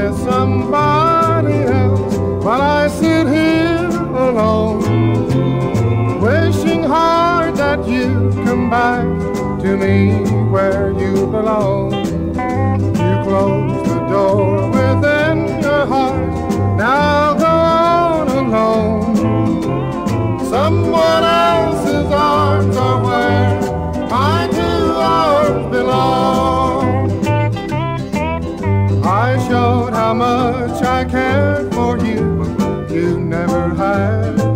with somebody else while I sit here alone, wishing hard that you come back to me where you belong. You close the door within your heart, now go on alone. Someone else's arms are where my two arms belong. I shall how much I cared for you. You never had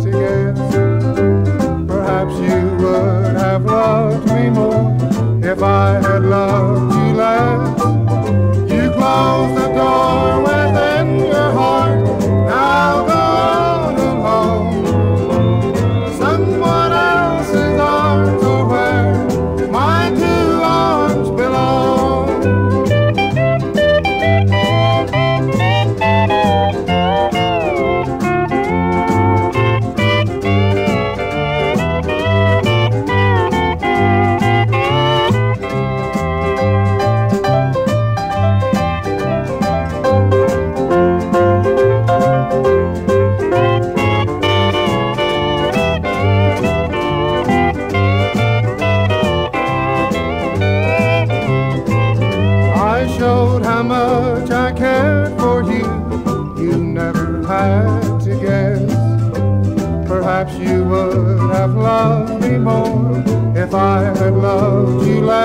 how much I cared for you. You never had to guess. Perhaps you would have loved me more if I had loved you less.